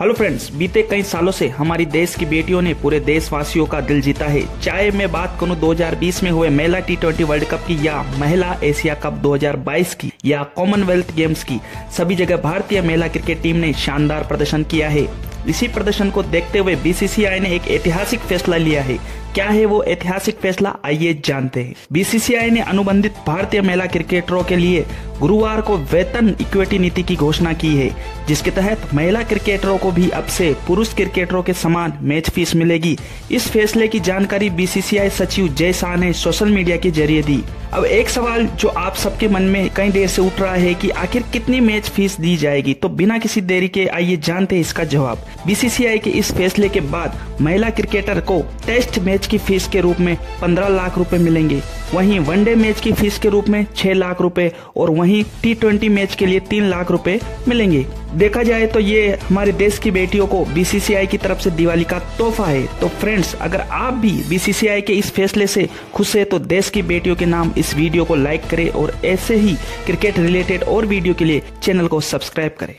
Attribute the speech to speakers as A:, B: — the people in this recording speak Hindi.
A: हेलो फ्रेंड्स बीते कई सालों से हमारी देश की बेटियों ने पूरे देशवासियों का दिल जीता है। चाहे मैं बात करूँ 2020 में हुए महिला टी ट्वेंटी वर्ल्ड कप की या महिला एशिया कप 2022 की या कॉमनवेल्थ गेम्स की, सभी जगह भारतीय महिला क्रिकेट टीम ने शानदार प्रदर्शन किया है। इसी प्रदर्शन को देखते हुए बीसीसीआई ने एक ऐतिहासिक फैसला लिया है। क्या है वो ऐतिहासिक फैसला? आइए जानते हैं। बीसीसीआई ने अनुबंधित भारतीय महिला क्रिकेटरों के लिए गुरुवार को वेतन इक्विटी नीति की घोषणा की है, जिसके तहत महिला क्रिकेटरों को भी अब से पुरुष क्रिकेटरों के समान मैच फ़ीस मिलेगी। इस फैसले की जानकारी बीसीसीआई सचिव जय शाह ने सोशल मीडिया के ज़रिए दी। अब एक सवाल जो आप सबके मन में कई देर से उठ रहा है कि आखिर कितनी मैच फ़ीस दी जाएगी? तो बिना किसी देरी के आइए जानते हैं इसका जवाब। बीसीसीआई के इस फैसले के बाद महिला क्रिकेटर को टेस्ट मैच की फ़ीस के रूप में 15 लाख रुपए मिलेंगे। वहीं वनडे मैच की फ़ीस के रूप में 6 लाख रुपए और वहीं टी मैच के लिए 3 लाख रुपए मिलेंगे। देखा जाए तो ये हमारे देश की बेटियों को बीसीसीआई की तरफ़ से दिवाली का तोहफा है। तो फ्रेंड्स, अगर आप भी बीसीसीआई के इस फैसले से खुश है तो देश की बेटियों के नाम इस वीडियो को लाइक करें और ऐसे ही क्रिकेट रिलेटेड और वीडियो के लिए चैनल को सब्सक्राइब करें।